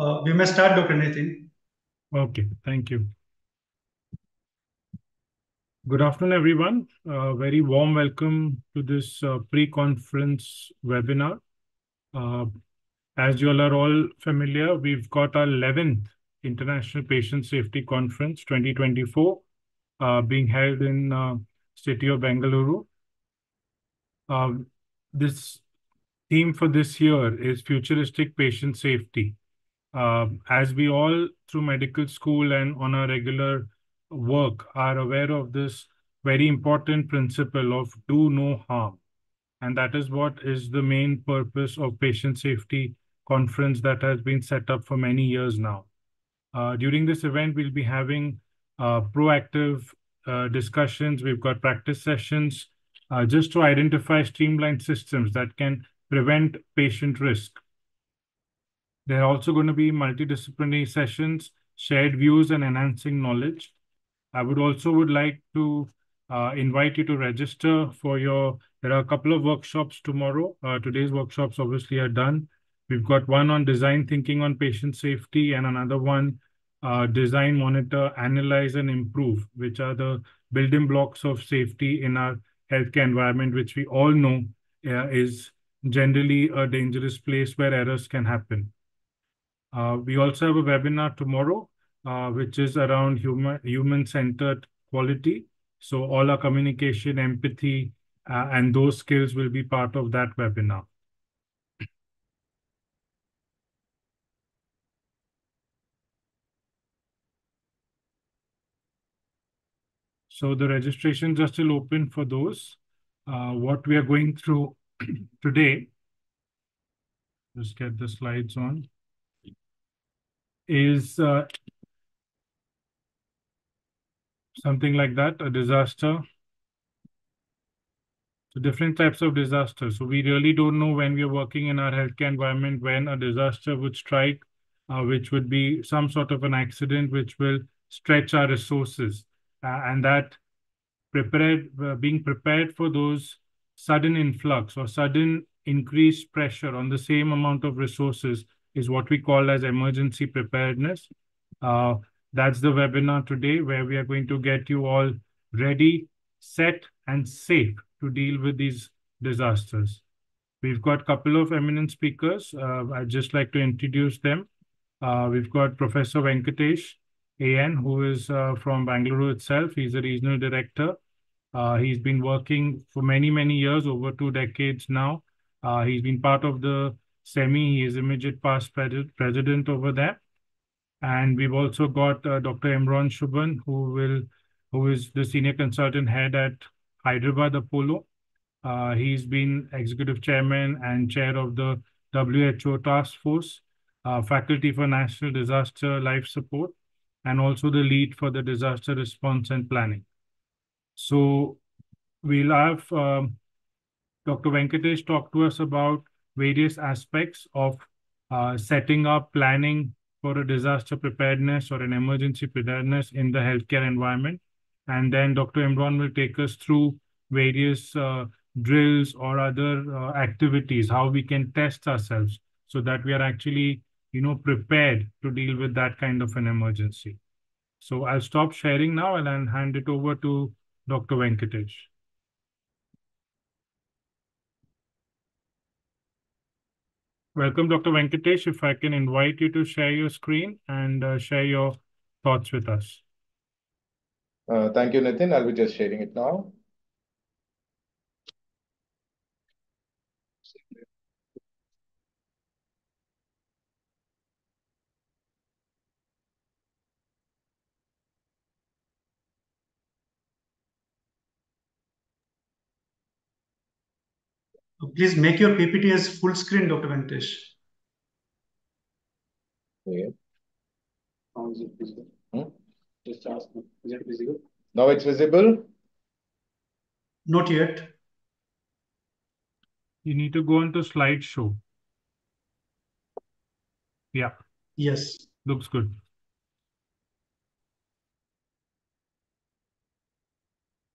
Uh, we may start, Dr. Nitin. Okay, thank you. Good afternoon, everyone. Very warm welcome to this uh, pre-conference webinar. Uh, as you all are all familiar, we've got our 11th International Patient Safety Conference 2024 being held in city of Bengaluru. This theme for this year is Futuristic Patient Safety. Um, as we all, through medical school and on our regular work, are aware of this very important principle of do no harm, and that is what is the main purpose of patient safety conference that has been set up for many years now. Uh, during this event, we'll be having uh, proactive uh, discussions. We've got practice sessions just to identify streamlined systems that can prevent patient risk. There are also going to be multidisciplinary sessions, shared views, and enhancing knowledge. I would also would like to uh, invite you to register for your... There are a couple of workshops tomorrow. Uh, today's workshops obviously are done. We've got one on design thinking on patient safety and another one, uh, design, monitor, analyze, and improve, which are the building blocks of safety in our healthcare environment, which we all know is generally a dangerous place where errors can happen. Uh, we also have a webinar tomorrow, uh, which is around human-centered quality. So all our communication, empathy, uh, and those skills will be part of that webinar. So the registrations are still open for those. What we are going through today, just get the slides on, is uh, something like that, a disaster. So different types of disasters. So we really don't know when we are working in our healthcare environment, when a disaster would strike, uh, which would be some sort of an accident, which will stretch our resources. Uh, and that prepared, being prepared for those sudden influx or sudden increased pressure on the same amount of resources is what we call as emergency preparedness. Uh, that's the webinar today, where we are going to get you all ready, set, and safe to deal with these disasters. We've got a couple of eminent speakers. Uh, I'd just like to introduce them. Uh, we've got Professor Venkatesh, AN, who is from Bangalore itself. He's a regional director. He's been working for many, many years, over two decades now. He's been part of the SEMI. He is immediate past president over there. And we've also got uh, Dr. Imran Shubhan, who will who is the senior consultant head at Hyderabad Apollo. Uh, he's been executive chairman and chair of the WHO Task Force, uh, faculty for National Disaster Life Support, and also the lead for the disaster response and planning. So we'll have um, Dr. Venkatesh talk to us about various aspects of uh, setting up planning for a disaster preparedness or an emergency preparedness in the healthcare environment. And then Dr. Imran will take us through various uh, drills or other uh, activities, how we can test ourselves so that we are actually, you know, prepared to deal with that kind of an emergency. So I'll stop sharing now and then hand it over to Dr. Venkatesh. Welcome, Dr. Venkatesh. If I can invite you to share your screen and uh, share your thoughts with us. Uh, thank you, Nitin. I'll be just sharing it now. Please make your PPT as full screen, Dr. Venkatesh. Yeah. How is it visible? Hmm? Just ask, is it visible? Now it's visible? Not yet. You need to go on to slideshow. Yeah. Yes. Looks good.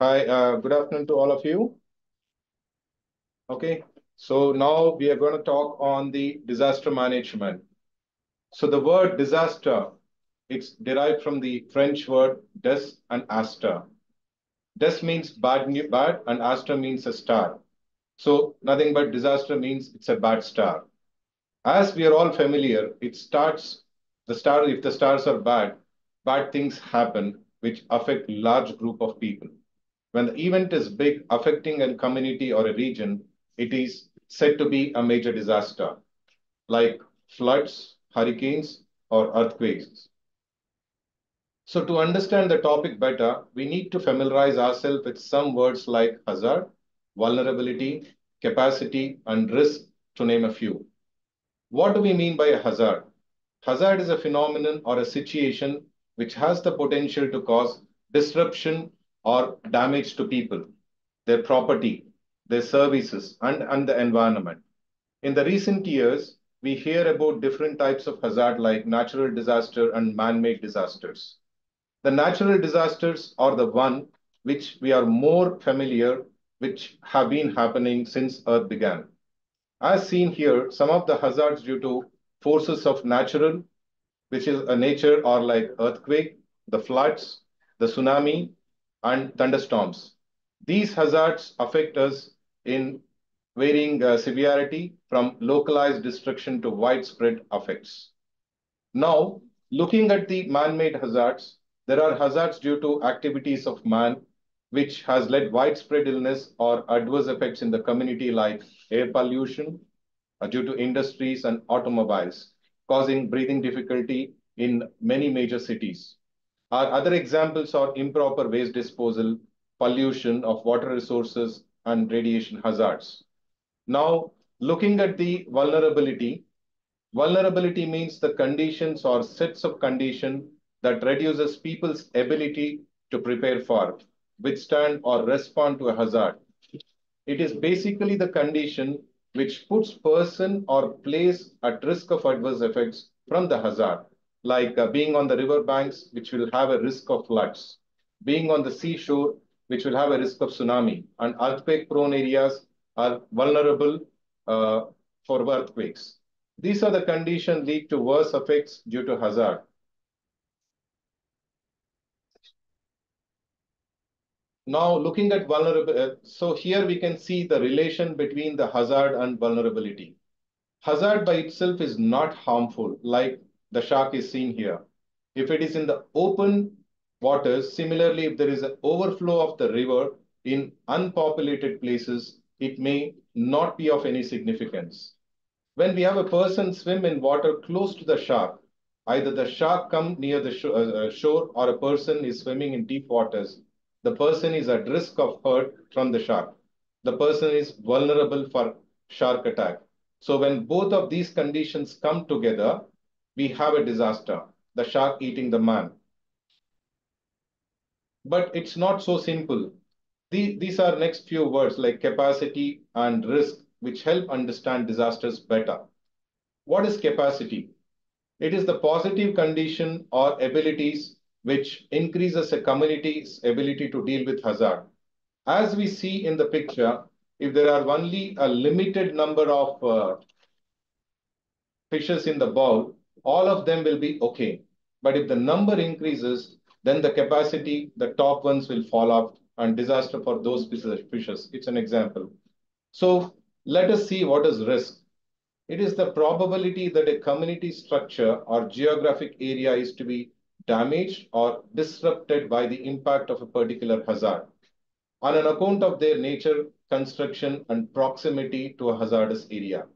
Hi, uh, good afternoon to all of you. Okay, so now we are going to talk on the disaster management. So the word disaster, it's derived from the French word des and astre. Des means bad, bad and astre means a star. So nothing but disaster means it's a bad star. As we are all familiar, it starts, the star, if the stars are bad, bad things happen which affect large group of people. When the event is big, affecting a community or a region, it is said to be a major disaster, like floods, hurricanes, or earthquakes. So to understand the topic better, we need to familiarize ourselves with some words like hazard, vulnerability, capacity, and risk, to name a few. What do we mean by a hazard? Hazard is a phenomenon or a situation which has the potential to cause disruption or damage to people, their property, their services, and, and the environment. In the recent years, we hear about different types of hazard like natural disaster and man-made disasters. The natural disasters are the one which we are more familiar, which have been happening since Earth began. As seen here, some of the hazards due to forces of natural, which is a nature are like earthquake, the floods, the tsunami, and thunderstorms. These hazards affect us in varying uh, severity from localized destruction to widespread effects. Now, looking at the man-made hazards, there are hazards due to activities of man, which has led widespread illness or adverse effects in the community like air pollution uh, due to industries and automobiles, causing breathing difficulty in many major cities. Our other examples are improper waste disposal, pollution of water resources, and radiation hazards. Now, looking at the vulnerability, vulnerability means the conditions or sets of condition that reduces people's ability to prepare for, withstand, or respond to a hazard. It is basically the condition which puts person or place at risk of adverse effects from the hazard, like uh, being on the river banks, which will have a risk of floods, being on the seashore, which will have a risk of tsunami, and earthquake-prone areas are vulnerable uh, for earthquakes. These are the conditions lead to worse effects due to hazard. Now looking at vulnerability, uh, so here we can see the relation between the hazard and vulnerability. Hazard by itself is not harmful like the shark is seen here. If it is in the open waters, similarly, if there is an overflow of the river in unpopulated places, it may not be of any significance. When we have a person swim in water close to the shark, either the shark come near the sh uh, shore or a person is swimming in deep waters, the person is at risk of hurt from the shark. The person is vulnerable for shark attack. So when both of these conditions come together, we have a disaster, the shark eating the man. But it's not so simple. these are next few words like capacity and risk, which help understand disasters better. What is capacity? It is the positive condition or abilities which increases a community's ability to deal with hazard. As we see in the picture, if there are only a limited number of uh, fishes in the bowl, all of them will be okay. But if the number increases, then the capacity, the top ones will fall off and disaster for those fishes. It's an example. So let us see what is risk. It is the probability that a community structure or geographic area is to be damaged or disrupted by the impact of a particular hazard on an account of their nature, construction, and proximity to a hazardous area.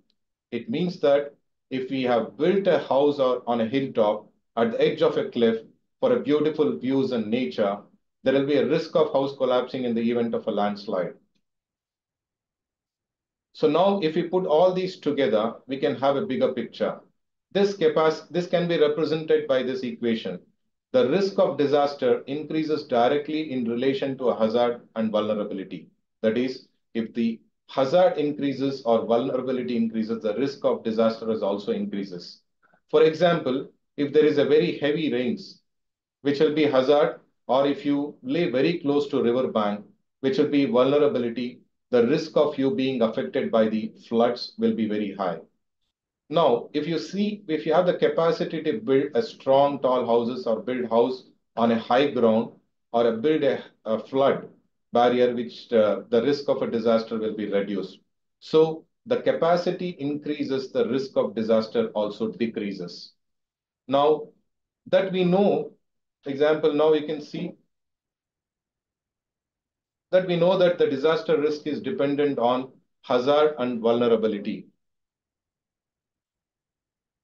It means that if we have built a house or on a hilltop at the edge of a cliff for a beautiful views and nature, there will be a risk of house collapsing in the event of a landslide. So now if we put all these together, we can have a bigger picture. This, this can be represented by this equation the risk of disaster increases directly in relation to a hazard and vulnerability. That is, if the hazard increases or vulnerability increases, the risk of disaster also increases. For example, if there is a very heavy rains, which will be hazard, or if you lay very close to river bank, which will be vulnerability, the risk of you being affected by the floods will be very high. Now, if you see, if you have the capacity to build a strong, tall houses or build house on a high ground or a build a, a flood barrier, which uh, the risk of a disaster will be reduced. So the capacity increases, the risk of disaster also decreases. Now that we know, example, now you can see that we know that the disaster risk is dependent on hazard and vulnerability.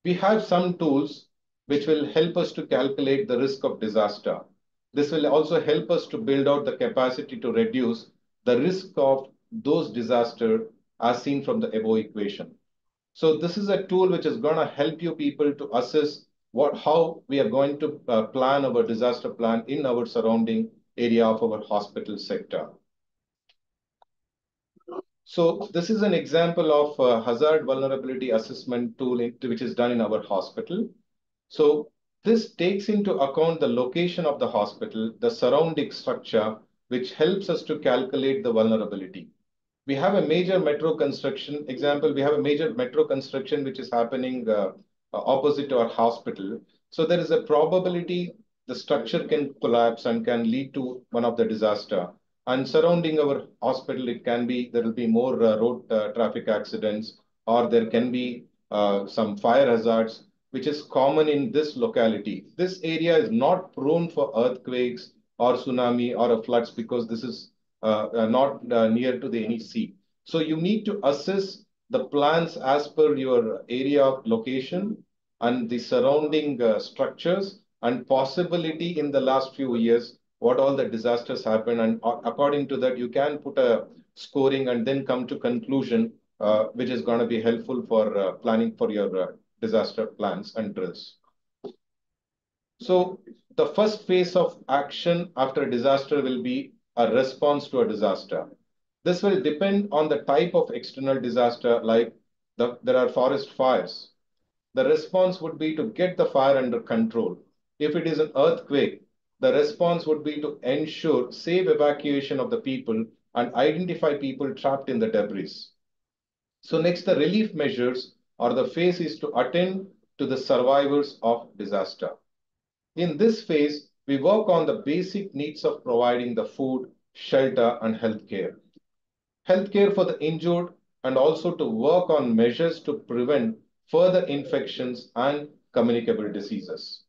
We have some tools which will help us to calculate the risk of disaster. This will also help us to build out the capacity to reduce the risk of those disasters as seen from the above equation. So this is a tool which is going to help you people to assess what, how we are going to uh, plan our disaster plan in our surrounding area of our hospital sector. So this is an example of hazard vulnerability assessment tool which is done in our hospital. So this takes into account the location of the hospital, the surrounding structure, which helps us to calculate the vulnerability. We have a major metro construction example. We have a major metro construction which is happening uh, opposite our hospital. So there is a probability the structure can collapse and can lead to one of the disaster. And surrounding our hospital, it can be, there will be more uh, road uh, traffic accidents, or there can be uh, some fire hazards, which is common in this locality. This area is not prone for earthquakes or tsunami or a floods because this is uh, uh, not uh, near to the any sea. So you need to assess the plans as per your area of location and the surrounding structures and possibility in the last few years what all the disasters happen. And according to that, you can put a scoring and then come to conclusion, uh, which is going to be helpful for uh, planning for your uh, disaster plans and drills. So the first phase of action after a disaster will be a response to a disaster. This will depend on the type of external disaster, like the, there are forest fires. The response would be to get the fire under control. If it is an earthquake, the response would be to ensure safe evacuation of the people and identify people trapped in the debris. So next, the relief measures or the phase is to attend to the survivors of disaster. In this phase, we work on the basic needs of providing the food, shelter, and healthcare. Healthcare for the injured and also to work on measures to prevent further infections and communicable diseases.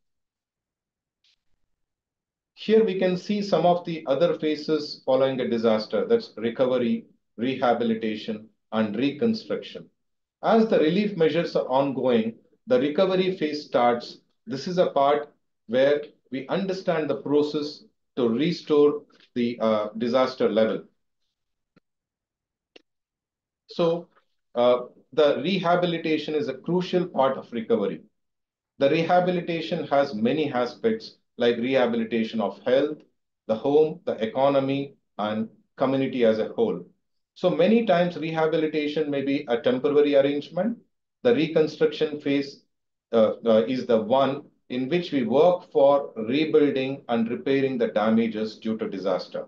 Here we can see some of the other phases following a disaster, that's recovery, rehabilitation, and reconstruction. As the relief measures are ongoing, the recovery phase starts. This is a part where we understand the process to restore the uh, disaster level. So uh, the rehabilitation is a crucial part of recovery. The rehabilitation has many aspects like rehabilitation of health, the home, the economy, and community as a whole. So many times rehabilitation may be a temporary arrangement. The reconstruction phase uh, uh, is the one in which we work for rebuilding and repairing the damages due to disaster.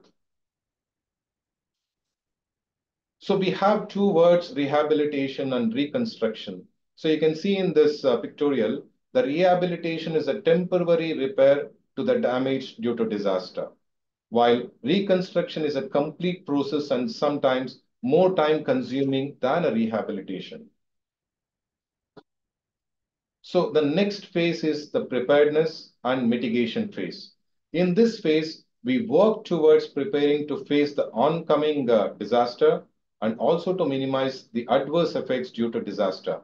So we have two words, rehabilitation and reconstruction. So you can see in this uh, pictorial, the rehabilitation is a temporary repair to the damage due to disaster. While reconstruction is a complete process and sometimes more time consuming than a rehabilitation. So the next phase is the preparedness and mitigation phase. In this phase, we work towards preparing to face the oncoming uh, disaster and also to minimize the adverse effects due to disaster.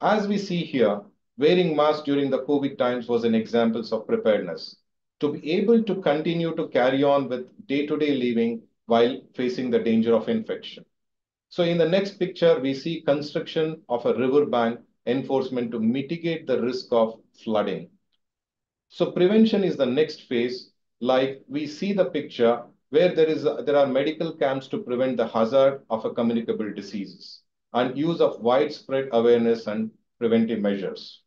As we see here, wearing masks during the COVID times was an example of preparedness to be able to continue to carry on with day-to-day -day living while facing the danger of infection. So in the next picture, we see construction of a riverbank enforcement to mitigate the risk of flooding. So prevention is the next phase, like we see the picture where there is a, there are medical camps to prevent the hazard of a communicable diseases and use of widespread awareness and preventive measures.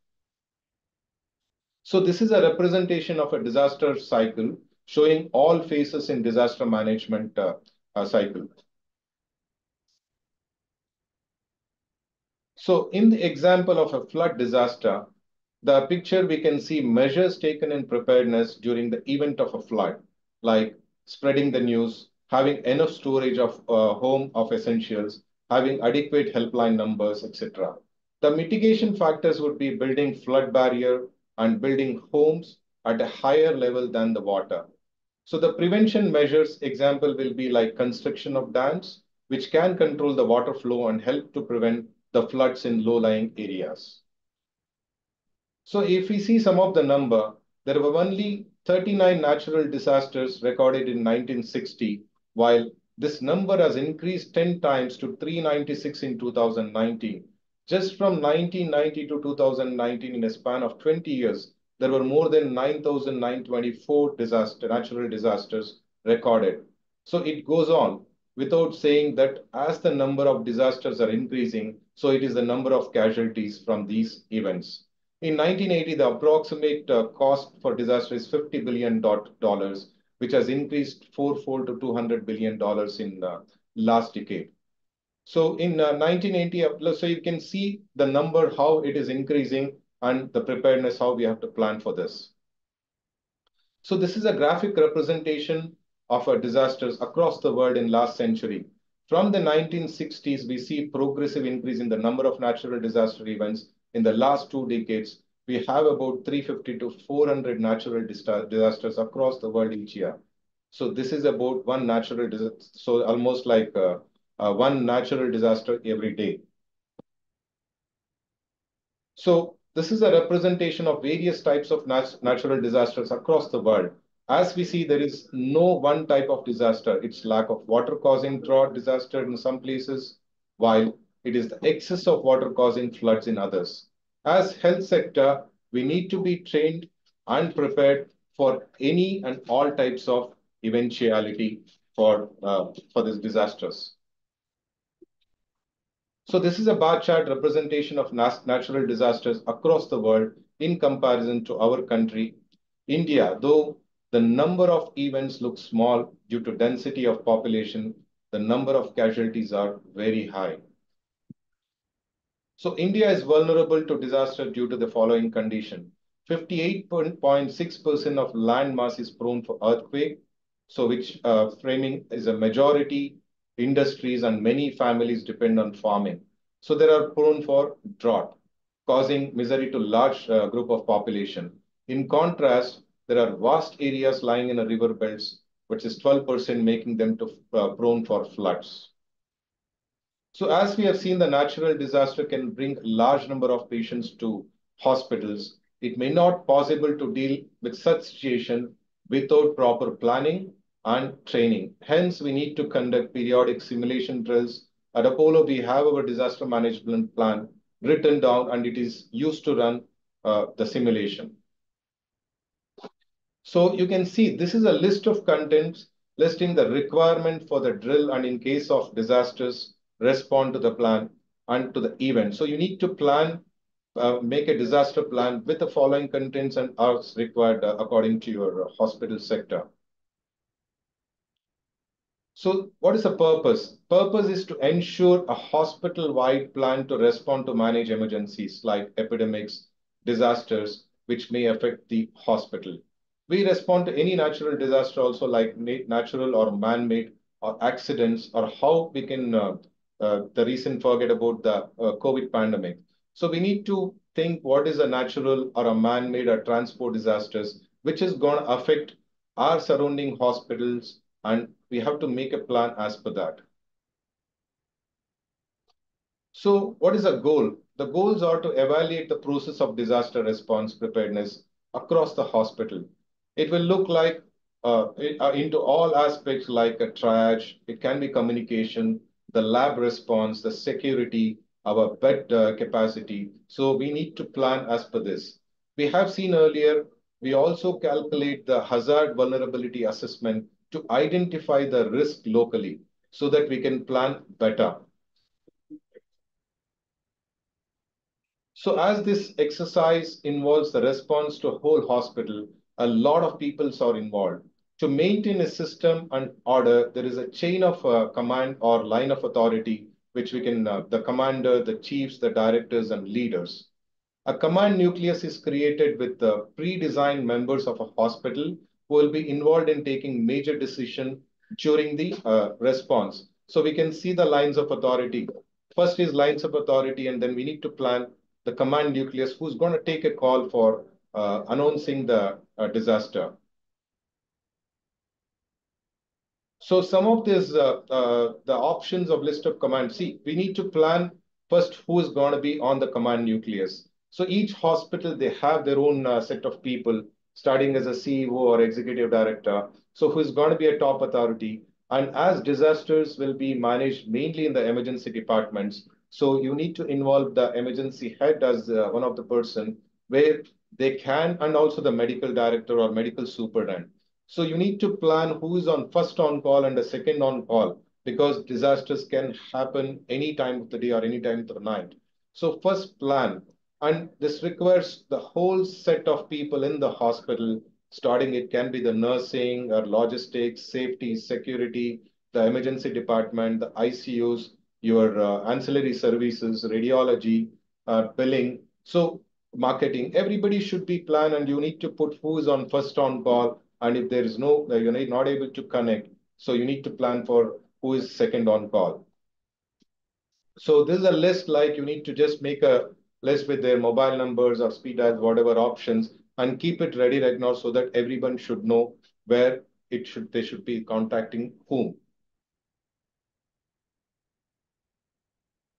So this is a representation of a disaster cycle showing all phases in disaster management uh, uh, cycle. So in the example of a flood disaster, the picture we can see measures taken in preparedness during the event of a flood, like spreading the news, having enough storage of uh, home of essentials, having adequate helpline numbers, etc. The mitigation factors would be building flood barrier and building homes at a higher level than the water. So the prevention measures example will be like construction of dams, which can control the water flow and help to prevent the floods in low-lying areas. So if we see some of the number, there were only 39 natural disasters recorded in 1960, while this number has increased 10 times to 396 in 2019. Just from 1990 to 2019, in a span of 20 years, there were more than 9,924 disaster, natural disasters recorded. So it goes on without saying that as the number of disasters are increasing, so it is the number of casualties from these events. In 1980, the approximate uh, cost for disaster is $50 billion, which has increased fourfold to $200 billion in the uh, last decade. So in uh, 1980, uh, so you can see the number, how it is increasing and the preparedness, how we have to plan for this. So this is a graphic representation of uh, disasters across the world in last century. From the 1960s, we see progressive increase in the number of natural disaster events in the last two decades, we have about 350 to 400 natural disasters across the world each year. So this is about one natural disaster, so almost like uh, uh, one natural disaster every day. So this is a representation of various types of nat natural disasters across the world. As we see, there is no one type of disaster. It's lack of water causing drought disaster in some places, while it is the excess of water causing floods in others. As health sector, we need to be trained and prepared for any and all types of eventuality for, uh, for these disasters. So this is a bar chart representation of natural disasters across the world in comparison to our country, India, though the number of events looks small due to density of population, the number of casualties are very high. So India is vulnerable to disaster due to the following condition. 58.6% of land mass is prone for earthquake, so which uh, framing is a majority industries and many families depend on farming. So they are prone for drought, causing misery to large uh, group of population. In contrast, there are vast areas lying in a river belts, which is 12% making them to, uh, prone for floods. So as we have seen, the natural disaster can bring a large number of patients to hospitals. It may not possible to deal with such situation without proper planning and training. Hence, we need to conduct periodic simulation drills. At Apollo, we have our disaster management plan written down and it is used to run uh, the simulation. So you can see this is a list of contents listing the requirement for the drill and in case of disasters, respond to the plan and to the event. So you need to plan, uh, make a disaster plan with the following contents and hours required uh, according to your uh, hospital sector. So what is the purpose? Purpose is to ensure a hospital-wide plan to respond to manage emergencies like epidemics, disasters, which may affect the hospital. We respond to any natural disaster also like natural or man-made or accidents or how we can uh, uh, the recent forget about the uh, COVID pandemic. So we need to think what is a natural or a man-made or transport disasters, which is going to affect our surrounding hospitals, and we have to make a plan as per that. So what is the goal? The goals are to evaluate the process of disaster response preparedness across the hospital. It will look like uh, uh into all aspects like a triage, it can be communication, the lab response, the security, our bed uh, capacity. So we need to plan as per this. We have seen earlier, we also calculate the hazard vulnerability assessment to identify the risk locally so that we can plan better. So as this exercise involves the response to a whole hospital, a lot of people are involved. To maintain a system and order, there is a chain of uh, command or line of authority which we can, uh, the commander, the chiefs, the directors, and leaders. A command nucleus is created with the pre-designed members of a hospital who will be involved in taking major decision during the uh, response. So we can see the lines of authority. First is lines of authority, and then we need to plan the command nucleus who's going to take a call for uh, announcing the uh, disaster. So some of these, uh, uh, the options of list of commands, see, we need to plan first who is going to be on the command nucleus. So each hospital, they have their own uh, set of people, starting as a CEO or executive director. So who's going to be a top authority. And as disasters will be managed mainly in the emergency departments, so you need to involve the emergency head as uh, one of the person where they can, and also the medical director or medical superintendent. So you need to plan who is on first on call and the second on call because disasters can happen any time of the day or any time of the night. So first plan, and this requires the whole set of people in the hospital, starting it can be the nursing or logistics, safety, security, the emergency department, the ICUs, your uh, ancillary services, radiology, uh, billing. So marketing, everybody should be planned and you need to put who is on first on call. And if there is no, uh, you're not able to connect. So you need to plan for who is second on call. So this is a list like you need to just make a list with their mobile numbers or speed dials, whatever options, and keep it ready right now so that everyone should know where it should they should be contacting whom.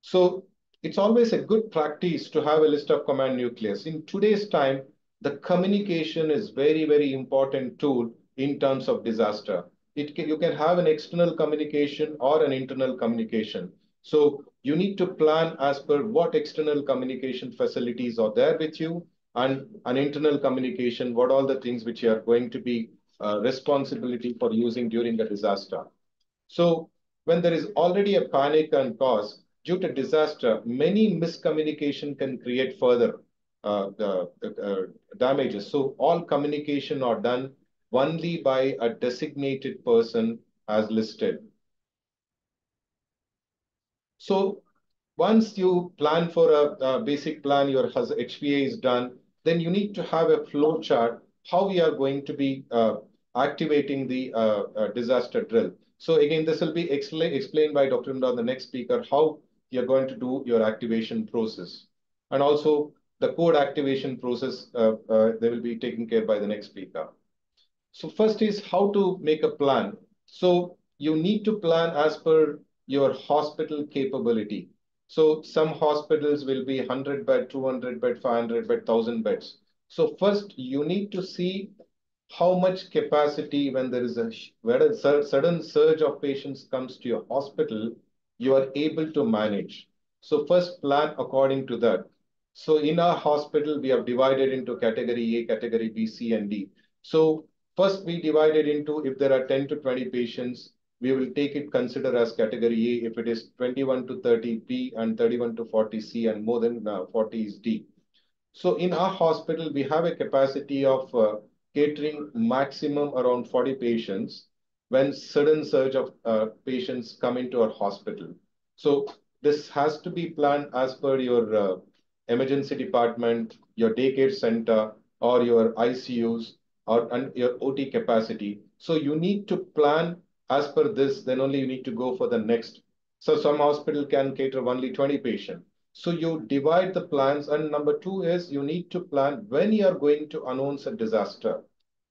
So it's always a good practice to have a list of command nucleus. In today's time, the communication is very, very important tool in terms of disaster. It can, you can have an external communication or an internal communication. So you need to plan as per what external communication facilities are there with you and an internal communication, what all the things which you are going to be uh, responsibility for using during the disaster. So when there is already a panic and cause, due to disaster, many miscommunication can create further uh, uh, damages. So all communication are done only by a designated person as listed. So once you plan for a, a basic plan, your HVA is done, then you need to have a flow chart how we are going to be uh, activating the uh, uh, disaster drill. So again, this will be expla explained by Dr. Imran, the next speaker, how you're going to do your activation process. And also the code activation process, uh, uh, they will be taken care by the next speaker. So first is how to make a plan. So you need to plan as per your hospital capability. So some hospitals will be 100 bed, 200 bed, 500 bed, 1000 beds. So first you need to see how much capacity when there is a, when a sudden surge of patients comes to your hospital, you are able to manage. So first plan according to that. So in our hospital, we have divided into category A, category B, C, and D. So first we divided into if there are 10 to 20 patients, we will take it consider as category A if it is 21 to 30 B and 31 to 40 C and more than uh, 40 is D. So in our hospital, we have a capacity of uh, catering maximum around 40 patients when sudden surge of uh, patients come into our hospital. So this has to be planned as per your uh, emergency department, your daycare center, or your ICUs, or and your OT capacity. So you need to plan as per this, then only you need to go for the next. So some hospital can cater only 20 patients. So you divide the plans. And number two is you need to plan when you are going to announce a disaster.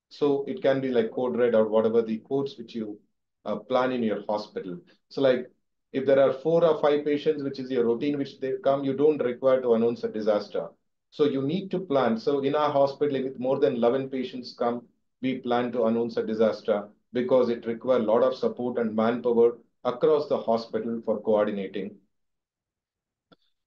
So it can be like code red or whatever the codes which you uh, plan in your hospital. So like if there are four or five patients, which is your routine, which they come, you don't require to announce a disaster. So you need to plan. So in our hospital, if more than 11 patients come, we plan to announce a disaster because it requires a lot of support and manpower across the hospital for coordinating.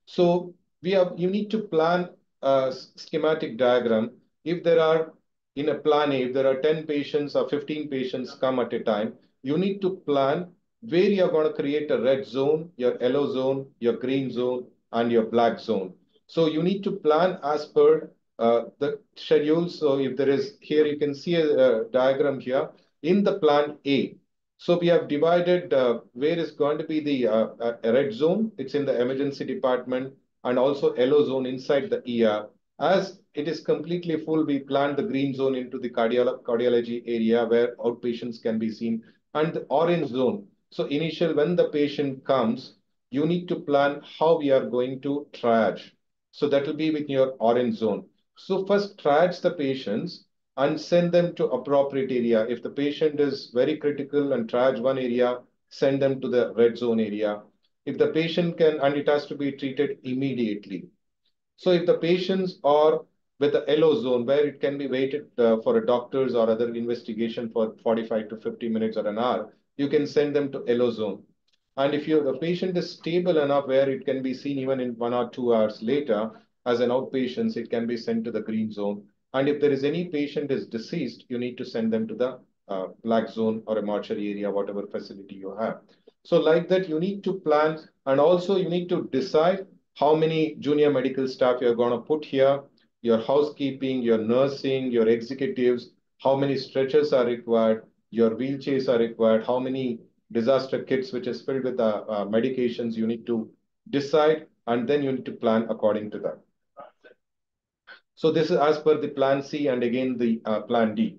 So we have, you need to plan a schematic diagram. If there are, in a plan A, if there are 10 patients or 15 patients come at a time, you need to plan where you're going to create a red zone, your yellow zone, your green zone, and your black zone. So you need to plan as per uh, the schedule. So if there is, here you can see a, a diagram here in the plan A. So we have divided uh, where is going to be the uh, uh, red zone. It's in the emergency department and also yellow zone inside the ER. As it is completely full, we planned the green zone into the cardio cardiology area where outpatients can be seen and the orange zone. So initial, when the patient comes, you need to plan how we are going to triage. So that will be with your orange zone. So first triage the patients and send them to appropriate area. If the patient is very critical and triage one area, send them to the red zone area. If the patient can, and it has to be treated immediately. So if the patients are with the yellow zone where it can be waited uh, for a doctor's or other investigation for 45 to 50 minutes or an hour, you can send them to yellow zone. And if you, the patient is stable enough where it can be seen even in one or two hours later, as an outpatient, it can be sent to the green zone. And if there is any patient is deceased, you need to send them to the uh, black zone or a mortuary area, whatever facility you have. So like that, you need to plan and also you need to decide how many junior medical staff you're going to put here, your housekeeping, your nursing, your executives, how many stretchers are required, your wheelchairs are required, how many disaster kits, which is filled with uh, uh, medications, you need to decide, and then you need to plan according to that. So this is as per the plan C and again the uh, plan D.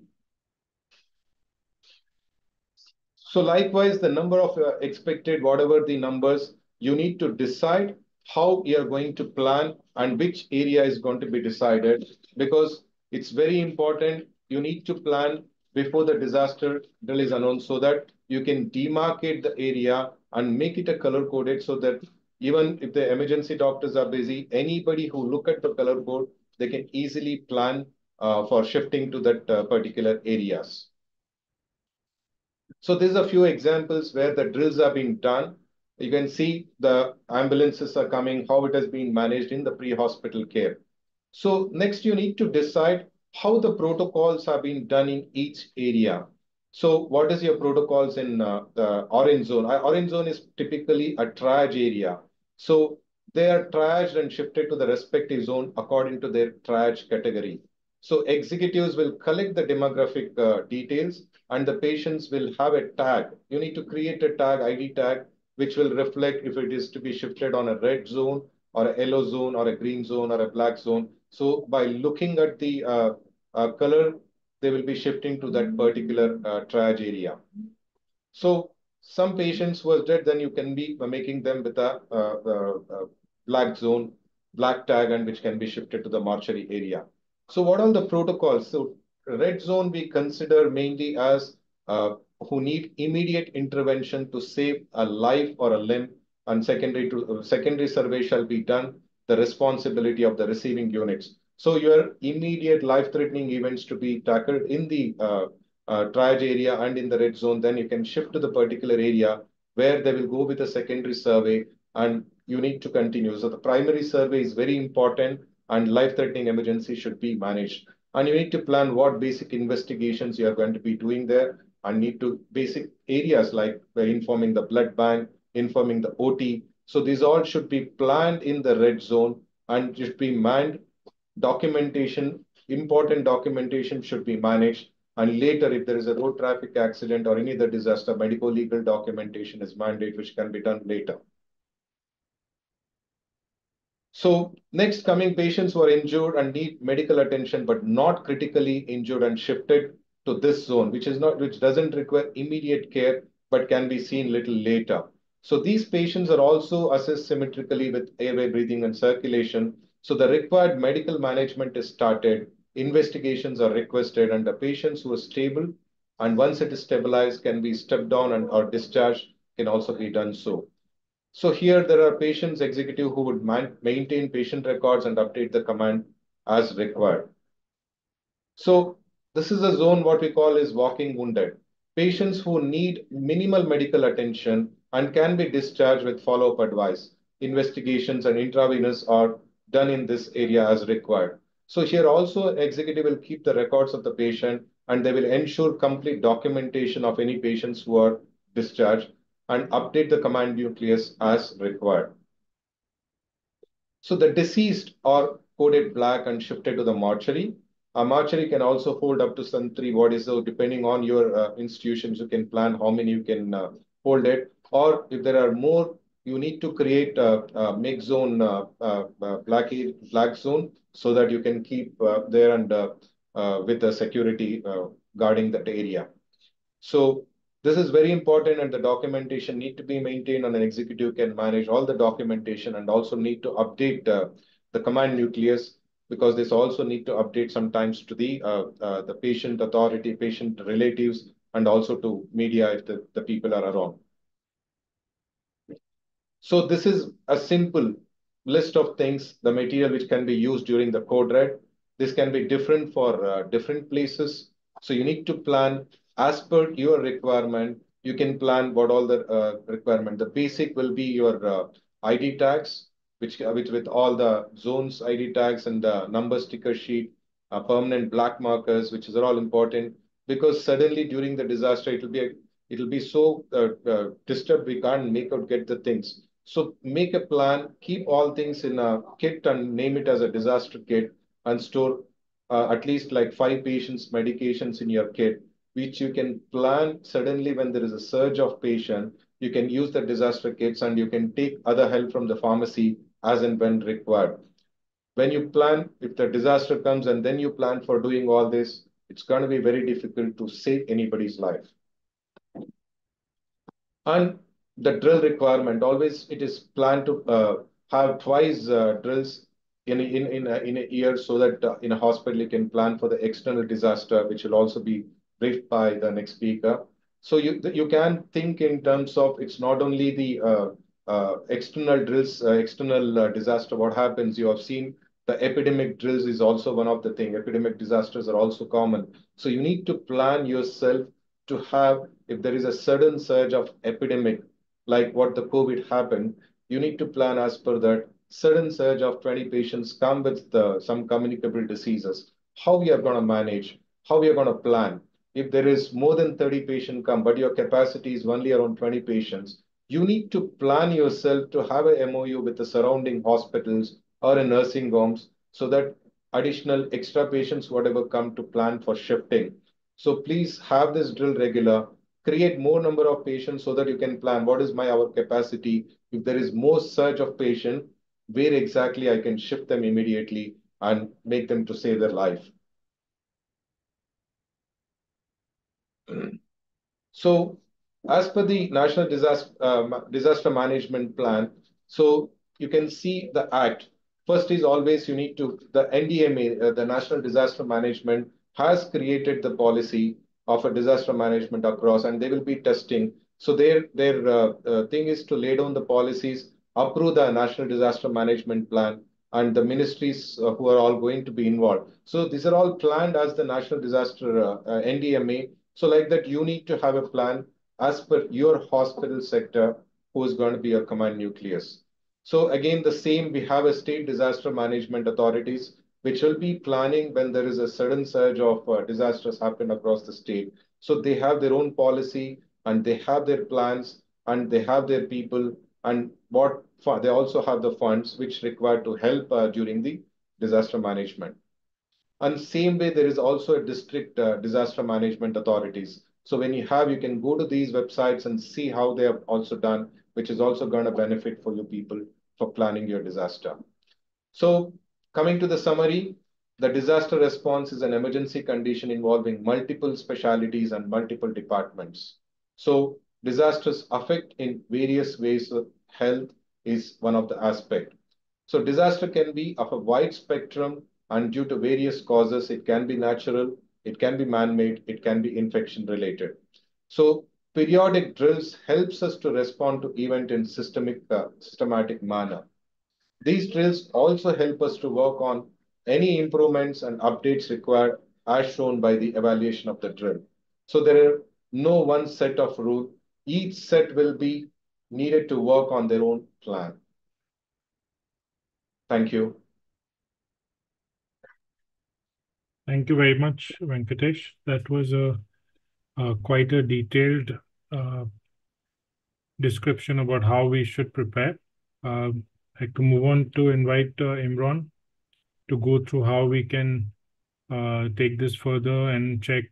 So likewise, the number of uh, expected, whatever the numbers, you need to decide how you are going to plan and which area is going to be decided because it's very important. You need to plan before the disaster drill is announced so that you can demarcate the area and make it a color coded so that even if the emergency doctors are busy, anybody who look at the color code, they can easily plan uh, for shifting to that uh, particular areas. So there's a few examples where the drills are being done. You can see the ambulances are coming, how it has been managed in the pre-hospital care. So next you need to decide how the protocols are being done in each area. So what is your protocols in uh, the orange zone? Uh, orange zone is typically a triage area. So they are triaged and shifted to the respective zone according to their triage category. So executives will collect the demographic uh, details and the patients will have a tag. You need to create a tag, ID tag, which will reflect if it is to be shifted on a red zone or a yellow zone or a green zone or a black zone. So by looking at the uh, uh, color, they will be shifting to that particular uh, triage area. So some patients was dead, then you can be making them with a uh, uh, black zone, black tag, and which can be shifted to the mortuary area. So what are the protocols? So red zone we consider mainly as uh, who need immediate intervention to save a life or a limb and secondary to uh, secondary survey shall be done the responsibility of the receiving units so your immediate life-threatening events to be tackled in the uh, uh, triage area and in the red zone, then you can shift to the particular area where they will go with a secondary survey and you need to continue. So the primary survey is very important and life-threatening emergency should be managed. And you need to plan what basic investigations you are going to be doing there and need to basic areas like informing the blood bank, informing the OT. So these all should be planned in the red zone and should be manned documentation, important documentation should be managed. And later, if there is a road traffic accident or any other disaster, medical legal documentation is mandated, which can be done later. So next coming patients who are injured and need medical attention, but not critically injured and shifted to this zone, which is not, which doesn't require immediate care, but can be seen little later. So these patients are also assessed symmetrically with airway breathing and circulation so the required medical management is started, investigations are requested, and the patients who are stable and once it is stabilized can be stepped down and or discharged can also be done so. So here there are patients executive who would maintain patient records and update the command as required. So this is a zone what we call is walking wounded. Patients who need minimal medical attention and can be discharged with follow-up advice. Investigations and intravenous are done in this area as required. So here also executive will keep the records of the patient and they will ensure complete documentation of any patients who are discharged and update the command nucleus as required. So the deceased are coded black and shifted to the mortuary A mortuary can also hold up to some three bodies. So depending on your uh, institutions, you can plan how many you can uh, hold it. Or if there are more, you need to create a, a make zone, uh, uh, uh black, black zone, so that you can keep uh, there and uh, with the security guarding that area. So this is very important and the documentation need to be maintained and an executive can manage all the documentation and also need to update the command nucleus because this also need to update sometimes to the uh, uh, the patient authority, patient relatives, and also to media if the, the people are around. So this is a simple list of things, the material which can be used during the code red. This can be different for uh, different places. So you need to plan as per your requirement. You can plan what all the uh, requirement. The basic will be your uh, ID tags, which, which with all the zones ID tags and the number sticker sheet, uh, permanent black markers, which is all important because suddenly during the disaster, it will be, it will be so uh, uh, disturbed, we can't make out get the things. So make a plan, keep all things in a kit and name it as a disaster kit and store uh, at least like five patients medications in your kit, which you can plan suddenly when there is a surge of patient, you can use the disaster kits and you can take other help from the pharmacy as and when required. When you plan, if the disaster comes and then you plan for doing all this, it's going to be very difficult to save anybody's life. And the drill requirement, always it is planned to uh, have twice uh, drills in a, in, in, a, year so that uh, in a hospital you can plan for the external disaster, which will also be briefed by the next speaker. So you, you can think in terms of it's not only the external drills, external disaster, what happens? You have seen the epidemic drills is also one of the thing. Epidemic disasters are also common. So you need to plan yourself to have, if there is a sudden surge of epidemic, like what the COVID happened, you need to plan as per that sudden surge of 20 patients come with the, some communicable diseases. How we are going to manage, how we are going to plan. If there is more than 30 patients come, but your capacity is only around 20 patients, you need to plan yourself to have a MOU with the surrounding hospitals or in nursing homes so that additional extra patients, whatever come to plan for shifting. So please have this drill regular, create more number of patients so that you can plan what is my our capacity. If there is more surge of patient, where exactly I can shift them immediately and make them to save their life. So as per the National Disaster, uh, Disaster Management Plan, so you can see the act. First is always you need to, the NDMA, uh, the National Disaster Management, has created the policy of a disaster management across, and they will be testing. So their, their uh, uh, thing is to lay down the policies, approve the National Disaster Management Plan, and the ministries uh, who are all going to be involved. So these are all planned as the National Disaster uh, uh, NDMA. So like that, you need to have a plan as per your hospital sector, who is going to be your command nucleus. So again, the same, we have a state disaster management authorities, which will be planning when there is a sudden surge of uh, disasters happen across the state. So they have their own policy and they have their plans and they have their people and what they also have the funds which required to help uh, during the disaster management. And same way, there is also a district uh, disaster management authorities. So when you have, you can go to these websites and see how they have also done, which is also going to benefit for you people for planning your disaster. So coming to the summary, the disaster response is an emergency condition involving multiple specialties and multiple departments. So disasters affect in various ways. Health is one of the aspect. So disaster can be of a wide spectrum and due to various causes, it can be natural, it can be man-made, it can be infection-related. So periodic drills helps us to respond to event in systemic, uh, systematic manner. These drills also help us to work on any improvements and updates required as shown by the evaluation of the drill. So there are no one set of rules. Each set will be needed to work on their own plan. Thank you. Thank you very much, Venkatesh. That was a, a quite a detailed uh, description about how we should prepare. Uh, like to move on to invite uh, Imran to go through how we can uh, take this further and check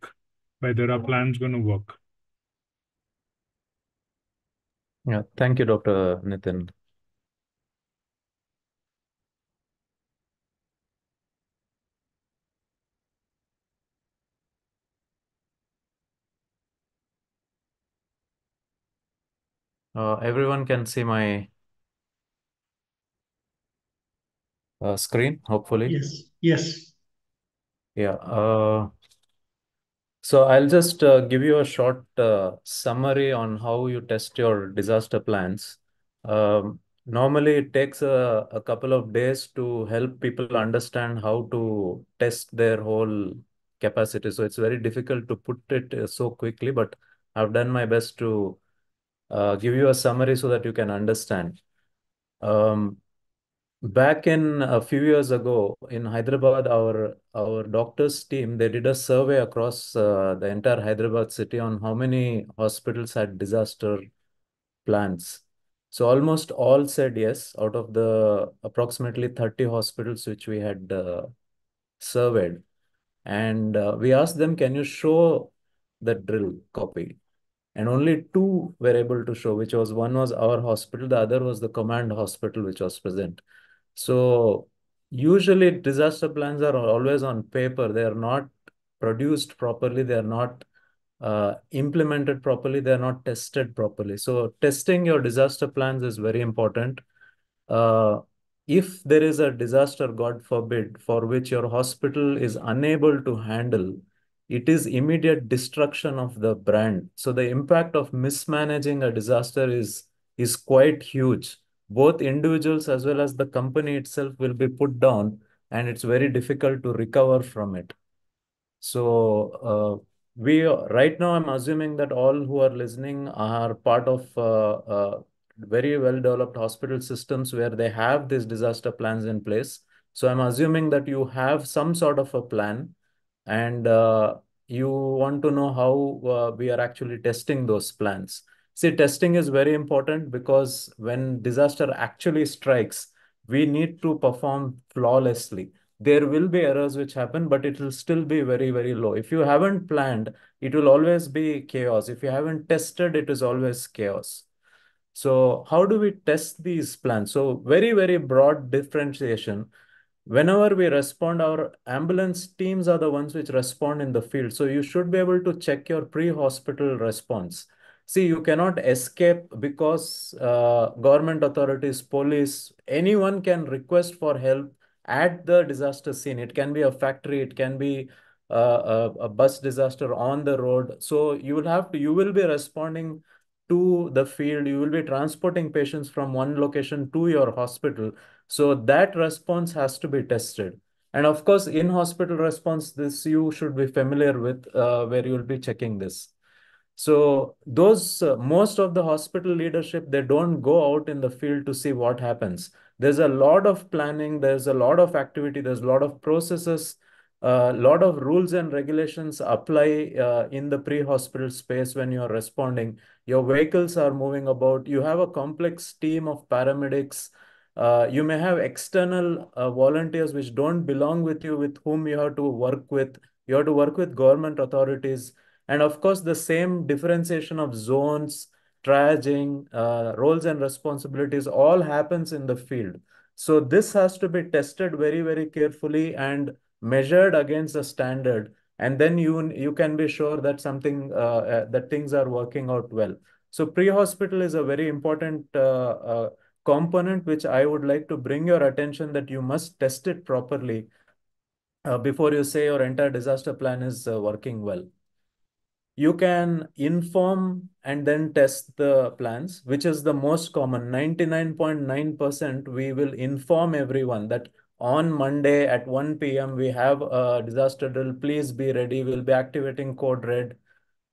whether our plan's going to work. Yeah, thank you, Dr. Nitin. Uh, everyone can see my uh, screen, hopefully. Yes. Yes. Yeah. Uh, so I'll just uh, give you a short uh, summary on how you test your disaster plans. Um, normally, it takes a, a couple of days to help people understand how to test their whole capacity. So it's very difficult to put it uh, so quickly, but I've done my best to uh, give you a summary so that you can understand. Um, back in a few years ago in Hyderabad, our our doctors team they did a survey across uh, the entire Hyderabad city on how many hospitals had disaster plans. So almost all said yes out of the approximately 30 hospitals which we had uh, surveyed. And uh, we asked them, can you show the drill copy? and only two were able to show, which was one was our hospital, the other was the command hospital, which was present. So usually disaster plans are always on paper. They are not produced properly. They are not uh, implemented properly. They are not tested properly. So testing your disaster plans is very important. Uh, if there is a disaster, God forbid, for which your hospital is unable to handle, it is immediate destruction of the brand. So the impact of mismanaging a disaster is, is quite huge. Both individuals as well as the company itself will be put down and it's very difficult to recover from it. So uh, we right now I'm assuming that all who are listening are part of uh, uh, very well developed hospital systems where they have these disaster plans in place. So I'm assuming that you have some sort of a plan and uh, you want to know how uh, we are actually testing those plans. See, testing is very important because when disaster actually strikes, we need to perform flawlessly. There will be errors which happen, but it will still be very, very low. If you haven't planned, it will always be chaos. If you haven't tested, it is always chaos. So how do we test these plans? So very, very broad differentiation whenever we respond, our ambulance teams are the ones which respond in the field. So you should be able to check your pre-hospital response. See, you cannot escape because uh, government authorities, police, anyone can request for help at the disaster scene. It can be a factory, it can be uh, a, a bus disaster on the road. So you will have to, you will be responding to the field. You will be transporting patients from one location to your hospital. So that response has to be tested. And of course, in hospital response, this you should be familiar with uh, where you'll be checking this. So those, uh, most of the hospital leadership, they don't go out in the field to see what happens. There's a lot of planning. There's a lot of activity. There's a lot of processes. A uh, lot of rules and regulations apply uh, in the pre-hospital space when you're responding. Your vehicles are moving about. You have a complex team of paramedics, uh, you may have external uh, volunteers which don't belong with you, with whom you have to work with. You have to work with government authorities. And of course, the same differentiation of zones, triaging, uh, roles and responsibilities all happens in the field. So this has to be tested very, very carefully and measured against a standard. And then you, you can be sure that something, uh, uh, that things are working out well. So pre-hospital is a very important uh, component which I would like to bring your attention that you must test it properly uh, before you say your entire disaster plan is uh, working well. You can inform and then test the plans, which is the most common. 99.9% we will inform everyone that on Monday at 1 p.m. we have a disaster drill. Please be ready. We'll be activating code red.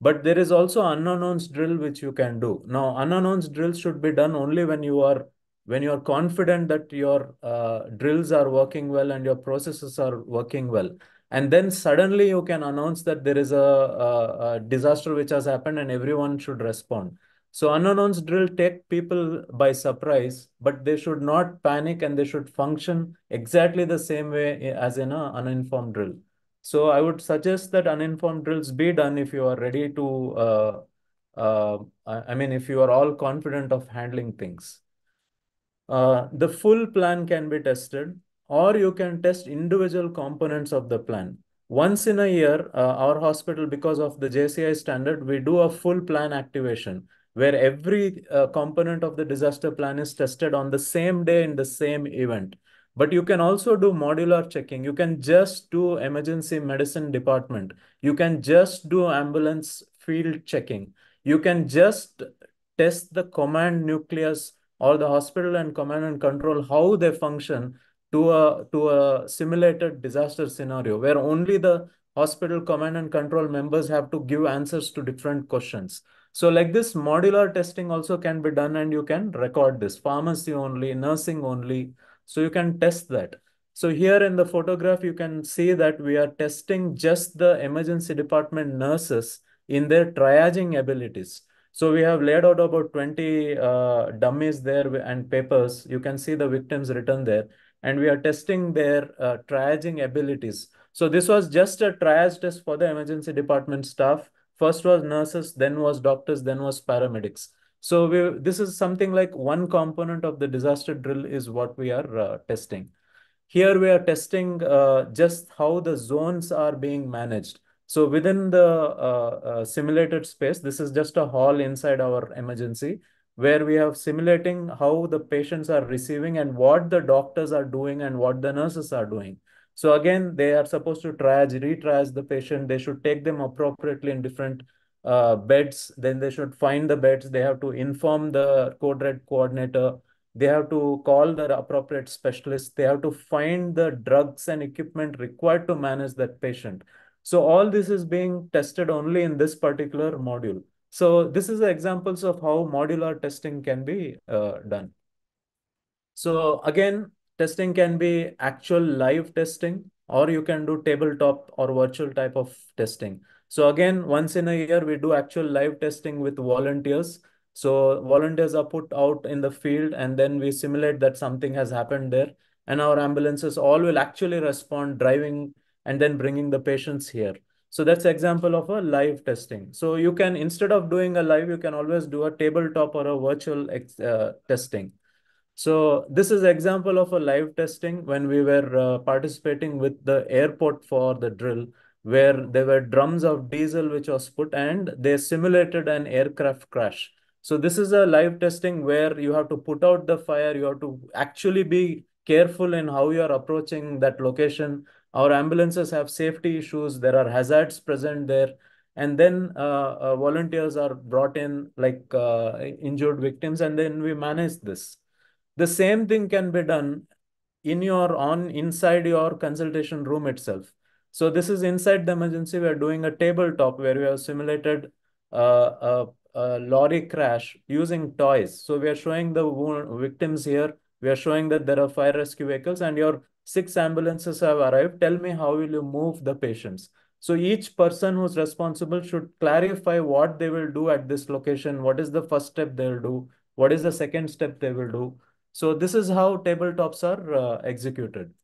But there is also unannounced drill which you can do. Now, unannounced drills should be done only when you are when you're confident that your uh, drills are working well and your processes are working well and then suddenly you can announce that there is a, a, a, disaster which has happened and everyone should respond. So unannounced drill take people by surprise but they should not panic and they should function exactly the same way as in an uninformed drill. So I would suggest that uninformed drills be done if you are ready to, uh, uh, I mean, if you are all confident of handling things. Uh, the full plan can be tested, or you can test individual components of the plan. Once in a year, uh, our hospital, because of the JCI standard, we do a full plan activation where every uh, component of the disaster plan is tested on the same day in the same event. But you can also do modular checking. You can just do emergency medicine department. You can just do ambulance field checking. You can just test the command nucleus or the hospital and command and control, how they function to a, to a simulated disaster scenario where only the hospital command and control members have to give answers to different questions. So like this modular testing also can be done and you can record this pharmacy only, nursing only. So you can test that. So here in the photograph, you can see that we are testing just the emergency department nurses in their triaging abilities. So we have laid out about 20 uh, dummies there and papers. You can see the victims written there. And we are testing their uh, triaging abilities. So this was just a triage test for the emergency department staff. First was nurses, then was doctors, then was paramedics. So we, this is something like one component of the disaster drill is what we are uh, testing. Here we are testing uh, just how the zones are being managed. So within the uh, uh, simulated space, this is just a hall inside our emergency where we are simulating how the patients are receiving and what the doctors are doing and what the nurses are doing. So again, they are supposed to triage, retriage the patient. They should take them appropriately in different uh, beds. Then they should find the beds. They have to inform the code red coordinator. They have to call the appropriate specialist. They have to find the drugs and equipment required to manage that patient. So all this is being tested only in this particular module. So this is the examples of how modular testing can be uh, done. So again, testing can be actual live testing, or you can do tabletop or virtual type of testing. So again, once in a year, we do actual live testing with volunteers. So volunteers are put out in the field and then we simulate that something has happened there. And our ambulances all will actually respond driving and then bringing the patients here. So that's example of a live testing. So you can, instead of doing a live, you can always do a tabletop or a virtual uh, testing. So this is example of a live testing when we were uh, participating with the airport for the drill, where there were drums of diesel which was put and they simulated an aircraft crash. So this is a live testing where you have to put out the fire, you have to actually be careful in how you are approaching that location our ambulances have safety issues. There are hazards present there. And then uh, uh, volunteers are brought in like uh, injured victims, and then we manage this. The same thing can be done in your on inside your consultation room itself. So this is inside the emergency. We are doing a tabletop where we have simulated uh, a, a lorry crash using toys. So we are showing the victims here. We are showing that there are fire rescue vehicles and your six ambulances have arrived. Tell me how will you move the patients? So each person who's responsible should clarify what they will do at this location. What is the first step they'll do? What is the second step they will do? So this is how tabletops are uh, executed.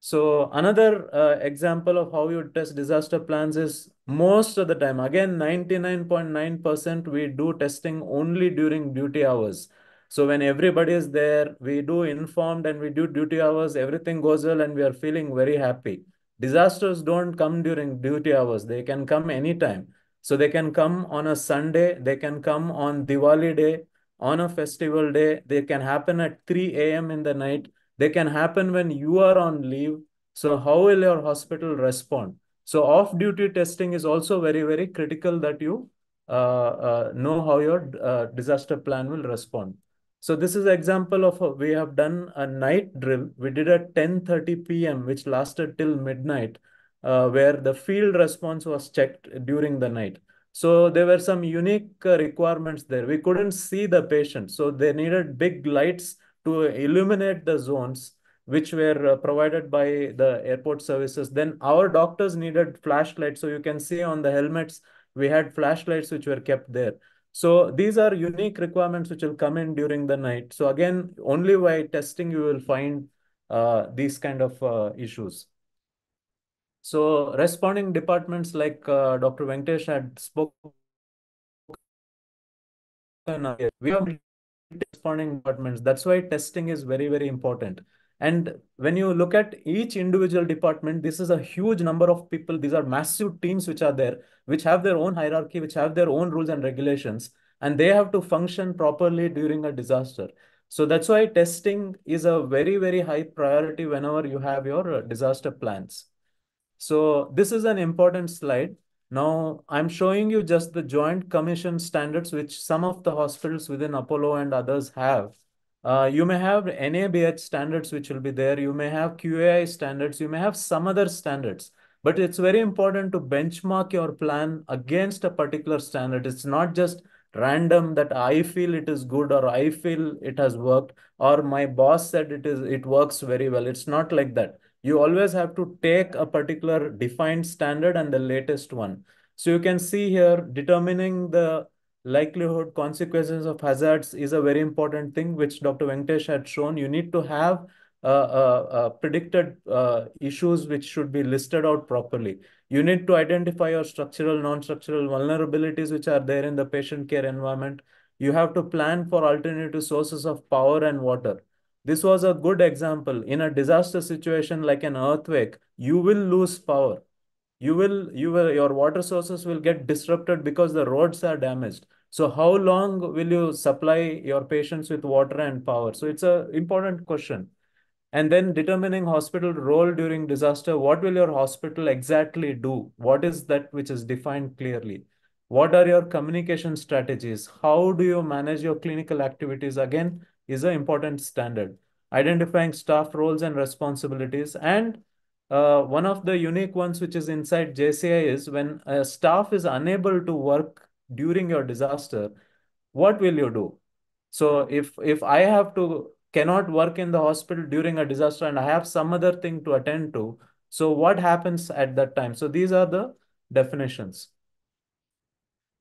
So another uh, example of how you test disaster plans is most of the time, again, 99.9% we do testing only during duty hours. So when everybody is there, we do informed and we do duty hours, everything goes well and we are feeling very happy. Disasters don't come during duty hours. They can come anytime. So they can come on a Sunday, they can come on Diwali day, on a festival day. They can happen at 3 a.m. in the night. They can happen when you are on leave. So how will your hospital respond? So off-duty testing is also very, very critical that you uh, uh, know how your uh, disaster plan will respond. So this is an example of a, we have done a night drill. We did at 10.30 p.m., which lasted till midnight, uh, where the field response was checked during the night. So there were some unique uh, requirements there. We couldn't see the patient. So they needed big lights to illuminate the zones which were uh, provided by the airport services. Then our doctors needed flashlights. So you can see on the helmets, we had flashlights which were kept there. So these are unique requirements which will come in during the night. So again, only by testing you will find uh, these kind of uh, issues. So responding departments like uh, Dr. Venkatesh had spoken we have responding departments. That's why testing is very, very important. And when you look at each individual department, this is a huge number of people. These are massive teams which are there, which have their own hierarchy, which have their own rules and regulations, and they have to function properly during a disaster. So that's why testing is a very, very high priority whenever you have your uh, disaster plans. So this is an important slide. Now I'm showing you just the Joint Commission standards, which some of the hospitals within Apollo and others have. Uh, you may have NABH standards, which will be there. You may have QAI standards. You may have some other standards. But it's very important to benchmark your plan against a particular standard. It's not just random that I feel it is good or I feel it has worked or my boss said it is it works very well. It's not like that. You always have to take a particular defined standard and the latest one. So you can see here determining the likelihood consequences of hazards is a very important thing which Dr. Venkatesh had shown. You need to have uh, uh, uh, predicted issues which should be listed out properly. You need to identify your structural, non-structural vulnerabilities which are there in the patient care environment. You have to plan for alternative sources of power and water. This was a good example. In a disaster situation like an earthquake, you will lose power. You will, you will, your water sources will get disrupted because the roads are damaged. So how long will you supply your patients with water and power? So it's an important question. And then determining hospital role during disaster. What will your hospital exactly do? What is that which is defined clearly? What are your communication strategies? How do you manage your clinical activities? Again, is an important standard. Identifying staff roles and responsibilities. And uh, one of the unique ones which is inside JCI is when a staff is unable to work during your disaster, what will you do? So if if I have to cannot work in the hospital during a disaster and I have some other thing to attend to, so what happens at that time? So these are the definitions.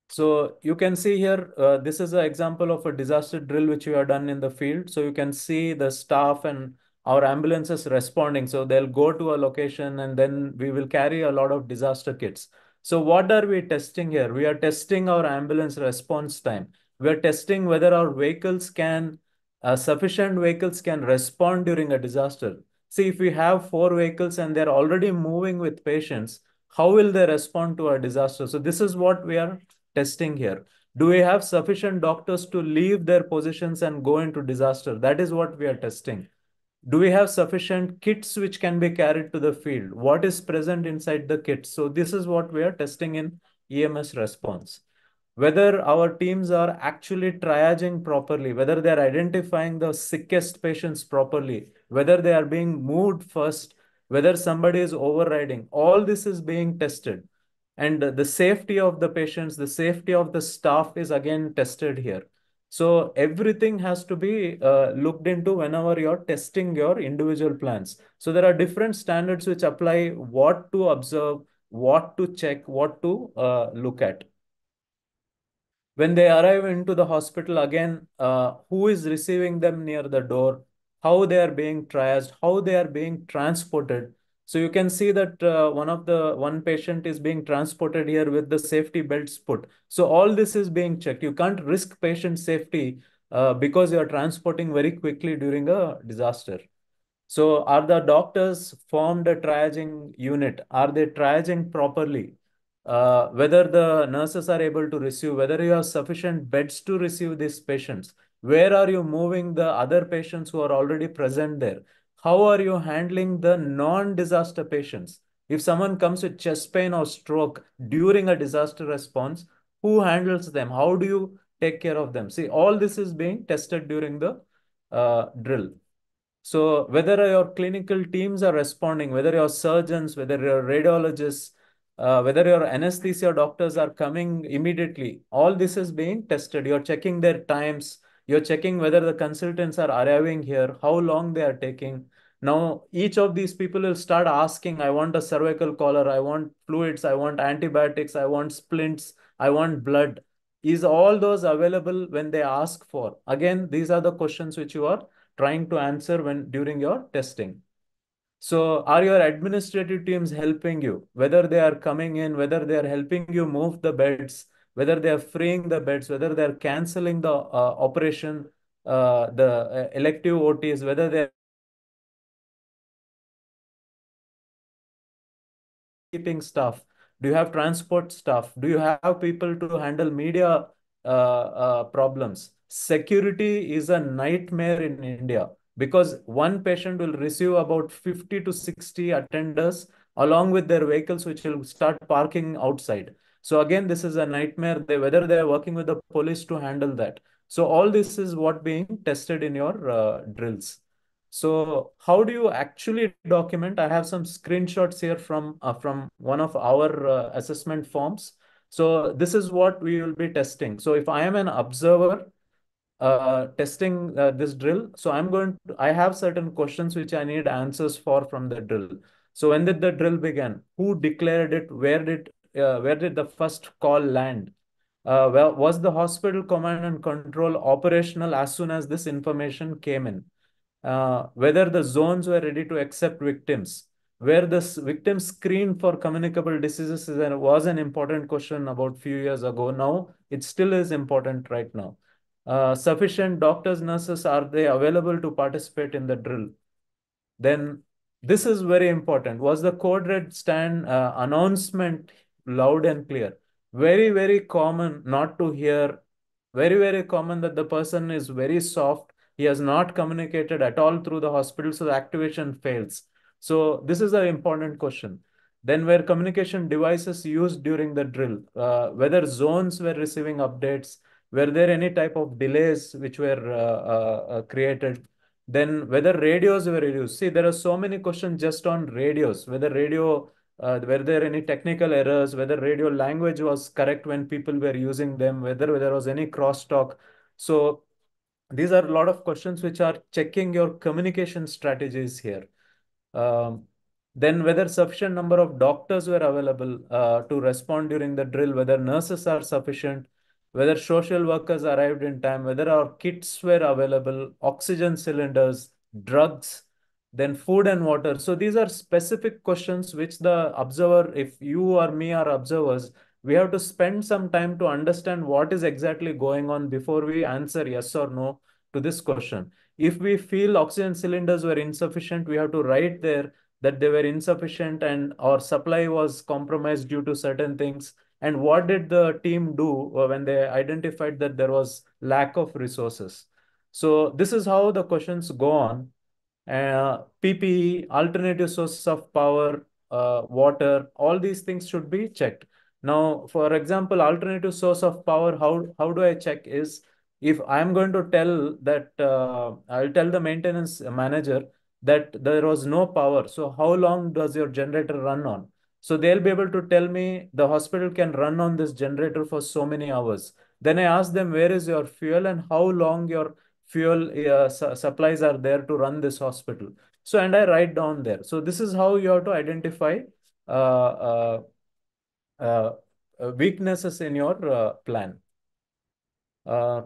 So you can see here, uh, this is an example of a disaster drill which we have done in the field. So you can see the staff and our ambulances responding. So they'll go to a location and then we will carry a lot of disaster kits. So what are we testing here? We are testing our ambulance response time. We are testing whether our vehicles can, uh, sufficient vehicles can respond during a disaster. See, if we have four vehicles and they're already moving with patients, how will they respond to a disaster? So this is what we are testing here. Do we have sufficient doctors to leave their positions and go into disaster? That is what we are testing. Do we have sufficient kits which can be carried to the field? What is present inside the kit? So this is what we are testing in EMS response. Whether our teams are actually triaging properly, whether they are identifying the sickest patients properly, whether they are being moved first, whether somebody is overriding, all this is being tested and the safety of the patients, the safety of the staff is again tested here. So everything has to be uh, looked into whenever you're testing your individual plans. So there are different standards which apply what to observe, what to check, what to uh, look at. When they arrive into the hospital again, uh, who is receiving them near the door, how they are being triaged, how they are being transported, so you can see that uh, one of the one patient is being transported here with the safety belts put. So all this is being checked. You can't risk patient safety uh, because you are transporting very quickly during a disaster. So are the doctors formed a triaging unit? Are they triaging properly? Uh, whether the nurses are able to receive, whether you have sufficient beds to receive these patients. Where are you moving the other patients who are already present there? How are you handling the non-disaster patients? If someone comes with chest pain or stroke during a disaster response, who handles them? How do you take care of them? See, all this is being tested during the uh, drill. So whether your clinical teams are responding, whether your surgeons, whether your radiologists, uh, whether your anesthesia doctors are coming immediately, all this is being tested. You're checking their times. You're checking whether the consultants are arriving here, how long they are taking. Now, each of these people will start asking, I want a cervical collar, I want fluids, I want antibiotics, I want splints, I want blood. Is all those available when they ask for? Again, these are the questions which you are trying to answer when during your testing. So are your administrative teams helping you? Whether they are coming in, whether they are helping you move the beds, whether they are freeing the beds, whether they are canceling the uh, operation, uh, the uh, elective OTs, whether they keeping staff? Do you have transport stuff? Do you have people to handle media uh, uh, problems? Security is a nightmare in India because one patient will receive about 50 to 60 attenders along with their vehicles, which will start parking outside. So again, this is a nightmare. They, whether they are working with the police to handle that. So all this is what being tested in your uh, drills. So how do you actually document? I have some screenshots here from uh, from one of our uh, assessment forms. So this is what we will be testing. So if I am an observer uh, testing uh, this drill, so I'm going to, I have certain questions which I need answers for from the drill. So when did the drill begin? Who declared it? Where did uh, where did the first call land? Uh, well, was the hospital command and control operational as soon as this information came in? Uh, whether the zones were ready to accept victims, where the victim screened for communicable diseases was an important question about few years ago. Now it still is important right now. Uh, sufficient doctors, nurses, are they available to participate in the drill? Then this is very important. Was the code red stand uh, announcement loud and clear? Very, very common not to hear. Very, very common that the person is very soft he has not communicated at all through the hospital, so the activation fails. So this is an important question. Then were communication devices used during the drill? Uh, whether zones were receiving updates? Were there any type of delays which were uh, uh, uh created? Then whether radios were used? See, there are so many questions just on radios. Whether radio, uh, were there any technical errors? Whether radio language was correct when people were using them? Whether there was any crosstalk? So these are a lot of questions which are checking your communication strategies here. Um, then whether sufficient number of doctors were available uh, to respond during the drill, whether nurses are sufficient, whether social workers arrived in time, whether our kits were available, oxygen cylinders, drugs, then food and water. So these are specific questions which the observer, if you or me are observers, we have to spend some time to understand what is exactly going on before we answer yes or no to this question. If we feel oxygen cylinders were insufficient, we have to write there that they were insufficient and our supply was compromised due to certain things. And what did the team do when they identified that there was lack of resources? So this is how the questions go on. Uh, PPE, alternative sources of power, uh, water, all these things should be checked. Now, for example, alternative source of power, how, how do I check is if I'm going to tell that, uh, I'll tell the maintenance manager that there was no power. So how long does your generator run on? So they'll be able to tell me the hospital can run on this generator for so many hours. Then I ask them, where is your fuel and how long your fuel uh, su supplies are there to run this hospital. So, and I write down there. So this is how you have to identify uh, uh uh, uh, weaknesses in your uh, plan.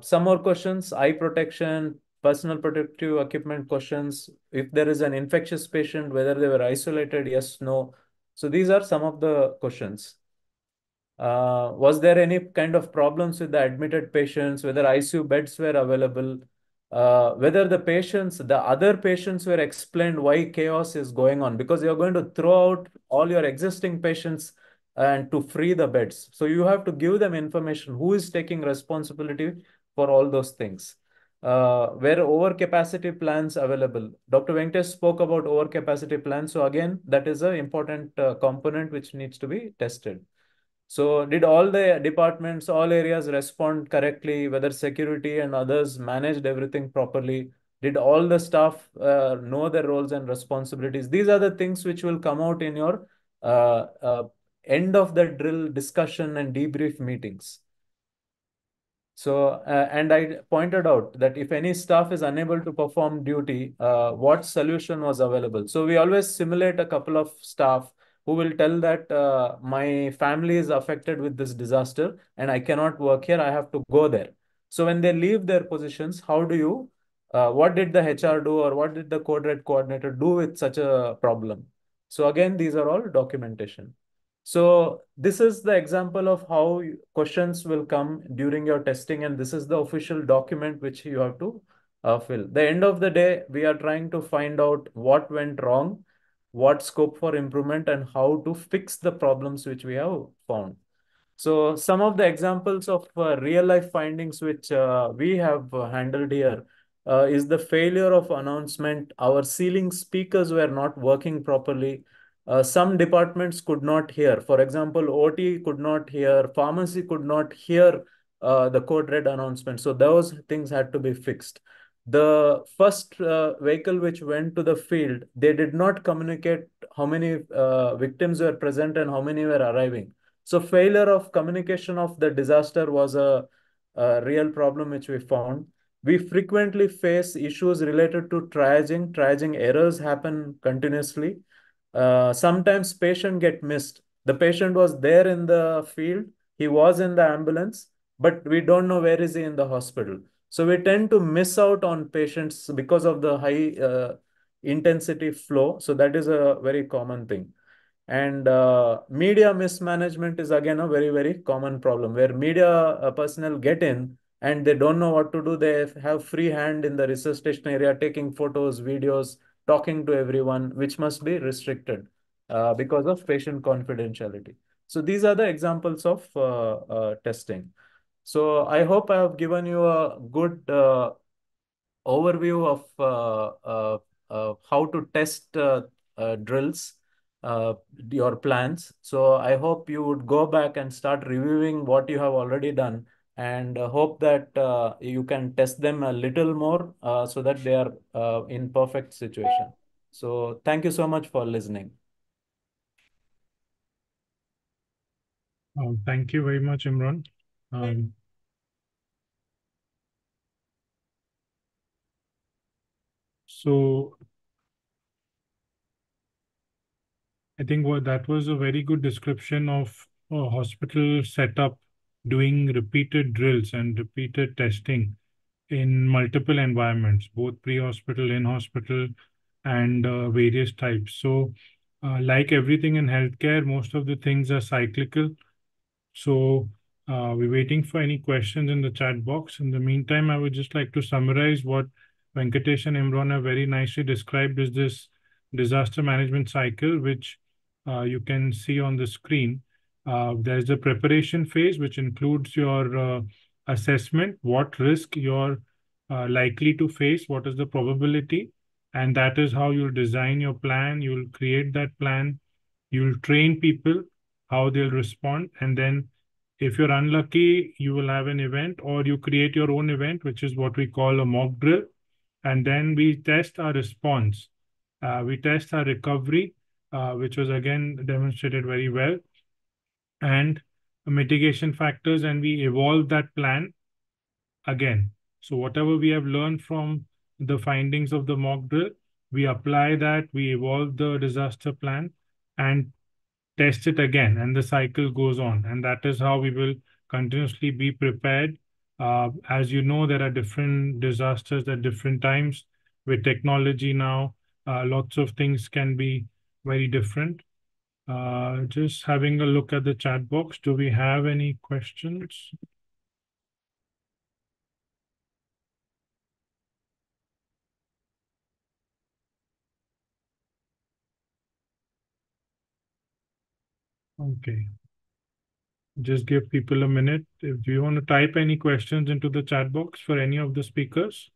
some more questions, eye protection, personal protective equipment questions. If there is an infectious patient, whether they were isolated, yes, no. So these are some of the questions. Uh, was there any kind of problems with the admitted patients, whether ICU beds were available, uh, whether the patients, the other patients were explained why chaos is going on, because you're going to throw out all your existing patients and to free the beds. So you have to give them information who is taking responsibility for all those things. Uh, where overcapacity plans available. Dr. Venkatesh spoke about overcapacity plans. So again, that is an important uh, component which needs to be tested. So did all the departments, all areas respond correctly, whether security and others managed everything properly? Did all the staff uh, know their roles and responsibilities? These are the things which will come out in your uh, uh, end of the drill discussion and debrief meetings. So, uh, and I pointed out that if any staff is unable to perform duty, uh, what solution was available? So we always simulate a couple of staff who will tell that uh, my family is affected with this disaster and I cannot work here. I have to go there. So when they leave their positions, how do you uh, what did the HR do or what did the code red coordinator do with such a problem? So again, these are all documentation. So this is the example of how questions will come during your testing, and this is the official document which you have to uh, fill. The end of the day, we are trying to find out what went wrong, what scope for improvement, and how to fix the problems which we have found. So some of the examples of uh, real life findings which uh, we have handled here uh, is the failure of announcement. Our ceiling speakers were not working properly. Uh, some departments could not hear. For example, OT could not hear, pharmacy could not hear uh, the code red announcement. So those things had to be fixed. The first uh, vehicle which went to the field, they did not communicate how many uh, victims were present and how many were arriving. So failure of communication of the disaster was a, a real problem which we found. We frequently face issues related to triaging. Triaging errors happen continuously. Uh, sometimes patient get missed. The patient was there in the field. He was in the ambulance, but we don't know where is he in the hospital. So we tend to miss out on patients because of the high uh, intensity flow. So that is a very common thing. And uh, media mismanagement is again a very, very common problem where media uh, personnel get in and they don't know what to do. They have free hand in the resuscitation area, taking photos, videos, talking to everyone, which must be restricted uh, because of patient confidentiality. So these are the examples of uh, uh, testing. So I hope I have given you a good uh, overview of how to test drills uh, your plans. So I hope you would go back and start reviewing what you have already done and uh, hope that uh, you can test them a little more uh, so that they are uh, in perfect situation. So thank you so much for listening. Um, thank you very much, Imran. Um, so I think what that was a very good description of a hospital setup doing repeated drills and repeated testing in multiple environments, both pre-hospital, in-hospital, and uh, various types. So, uh, like everything in healthcare, most of the things are cyclical. So, uh, we're waiting for any questions in the chat box. In the meantime, I would just like to summarize what Venkatesh and Imran have very nicely described is this disaster management cycle, which uh, you can see on the screen. Uh, there's a preparation phase, which includes your uh, assessment, what risk you're likely to face, what is the probability, and that is how you'll design your plan. You'll create that plan. You'll train people how they'll respond. And then if you're unlucky, you will have an event or you create your own event, which is what we call a mock drill. And then we test our response. Uh, we test our recovery uh, which was again demonstrated very well, and mitigation factors, and we evolve that plan again. So whatever we have learned from the findings of the mock drill, we apply that, we evolve the disaster plan, and test it again, and the cycle goes on. And that is how we will continuously be prepared. Uh, as you know, there are different disasters at different times. With technology now, uh, lots of things can be very different. Uh, just having a look at the chat box. Do we have any questions? Okay. Just give people a minute. If you want to type any questions into the chat box for any of the speakers.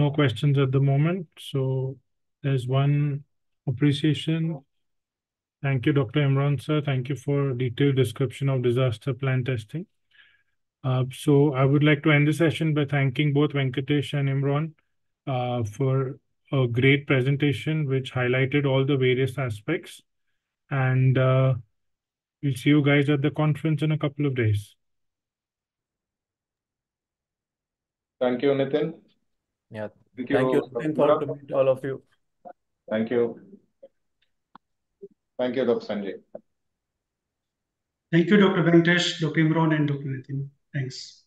No questions at the moment. So there's one appreciation. Thank you, Dr. Imran, sir. Thank you for detailed description of disaster plan testing. Uh, so I would like to end the session by thanking both Venkatesh and Imran uh, for a great presentation which highlighted all the various aspects. And uh, we'll see you guys at the conference in a couple of days. Thank you, Nitin. Yeah. Thank you. Thank you. Looking forward to meet all of you. Thank you. Thank you, Dr. Sanjay. Thank you, Dr. Venkatesh, Dr. Imran, and Dr. Nitin. Thanks.